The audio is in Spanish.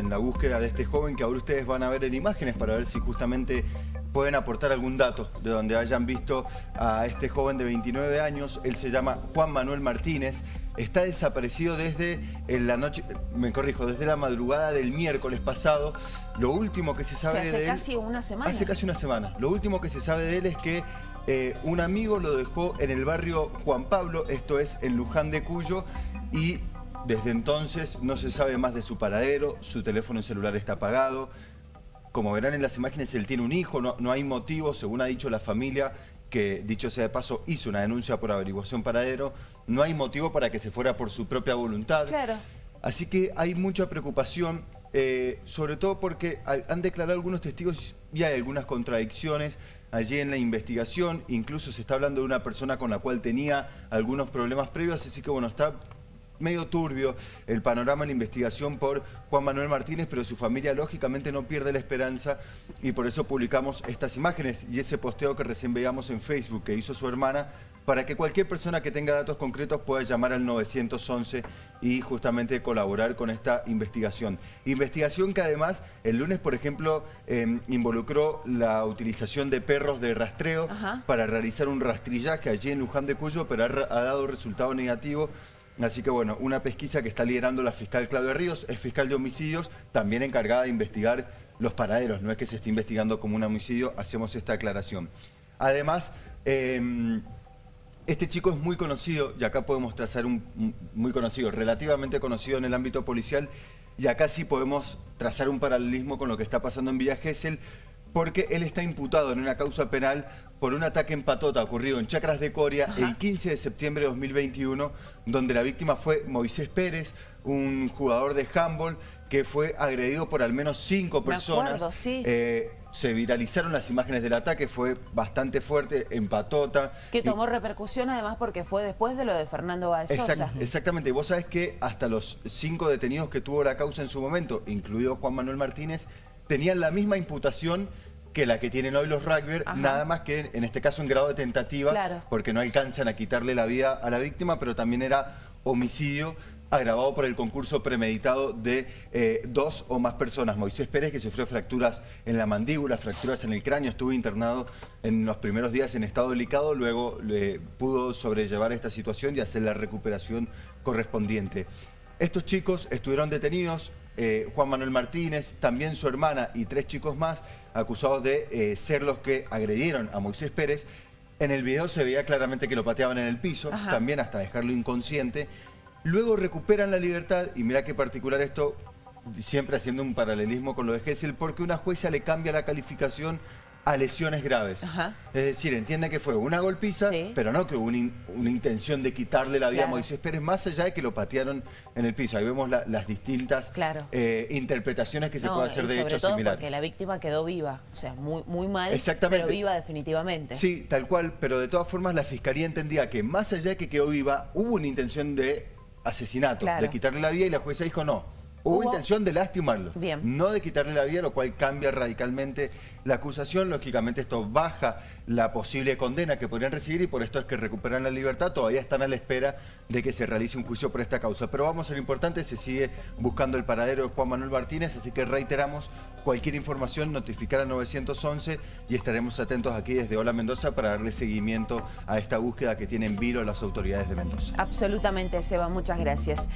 en la búsqueda de este joven que ahora ustedes van a ver en imágenes para ver si justamente pueden aportar algún dato de donde hayan visto a este joven de 29 años. Él se llama Juan Manuel Martínez. Está desaparecido desde la noche, me corrijo, desde la madrugada del miércoles pasado. Lo último que se sabe hace de él... casi una semana. Hace casi una semana. Lo último que se sabe de él es que eh, un amigo lo dejó en el barrio Juan Pablo, esto es en Luján de Cuyo, y desde entonces no se sabe más de su paradero, su teléfono celular está apagado. Como verán en las imágenes, él tiene un hijo, no, no hay motivo, según ha dicho la familia, que dicho sea de paso hizo una denuncia por averiguación paradero, no hay motivo para que se fuera por su propia voluntad. Claro. Así que hay mucha preocupación, eh, sobre todo porque han declarado algunos testigos y hay algunas contradicciones allí en la investigación, incluso se está hablando de una persona con la cual tenía algunos problemas previos, así que bueno, está medio turbio el panorama en la investigación por Juan Manuel Martínez, pero su familia lógicamente no pierde la esperanza y por eso publicamos estas imágenes y ese posteo que recién veíamos en Facebook que hizo su hermana para que cualquier persona que tenga datos concretos pueda llamar al 911 y justamente colaborar con esta investigación. Investigación que además el lunes, por ejemplo, em, involucró la utilización de perros de rastreo para realizar un rastrillaje allí en Luján de Cuyo, pero ha dado resultado negativo Así que bueno, una pesquisa que está liderando la fiscal Claudia Ríos, es fiscal de homicidios, también encargada de investigar los paraderos, no es que se esté investigando como un homicidio, hacemos esta aclaración. Además, em, este chico es muy conocido, y acá podemos trazar un muy conocido, relativamente conocido en el ámbito policial, y acá sí podemos trazar un paralelismo con lo que está pasando en Villa Gesell, porque él está imputado en una causa penal por un ataque en patota ocurrido en Chacras de Coria el 15 de septiembre de 2021, donde la víctima fue Moisés Pérez, un jugador de handball que fue agredido por al menos cinco personas. Eh, se viralizaron las imágenes del ataque, fue bastante fuerte, en patota. Que tomó repercusión además porque fue después de lo de Fernando Valsosa. exactamente, vos sabés que hasta los cinco detenidos que tuvo la causa en su momento, incluido Juan Manuel Martínez, tenían la misma imputación que la que tienen hoy los rugby, nada más que en este caso en grado de tentativa, porque no alcanzan a quitarle la vida a la víctima, pero también era homicidio agravado por el concurso premeditado de eh, dos o más personas. Moisés Pérez, que sufrió fracturas en la mandíbula, fracturas en el cráneo, estuvo internado en los primeros días en estado delicado, luego le pudo sobrellevar esta situación y hacer la recuperación correspondiente. Estos chicos estuvieron detenidos, eh, Juan Manuel Martínez, también su hermana y tres chicos más, acusados de eh, ser los que agredieron a Moisés Pérez. En el video se veía claramente que lo pateaban en el piso, también hasta dejarlo inconsciente. Luego recuperan la libertad, y mira qué particular esto, siempre haciendo un paralelismo con lo de Gessel, porque una jueza le cambia la calificación a lesiones graves. Es decir, entiende que fue una golpiza, pero no que hubo una, intención de quitarle la vida a Moisés Pérez, más allá de que lo patearon en el piso. Ahí vemos las distintas eh, interpretaciones que se puede hacer de hechos todo porque la víctima quedó viva, o sea, muy, muy mal, pero viva definitivamente. Sí, tal cual, pero de todas formas la Fiscalía entendía que más allá de que quedó viva, hubo una intención de asesinato, de quitarle la vida y la jueza dijo no, Hubo, intención de lastimarlo, no de quitarle la vida, lo cual cambia radicalmente la acusación. Lógicamente esto baja la posible condena que podrían recibir y por esto es que recuperan la libertad. Todavía están a la espera de que se realice un juicio por esta causa. Pero vamos a lo importante, se sigue buscando el paradero de Juan Manuel Martínez, así que reiteramos cualquier información, notificar a 911 y estaremos atentos aquí desde Hola Mendoza para darle seguimiento a esta búsqueda que tienen vilo las autoridades de Mendoza. Absolutamente, Seba, muchas gracias.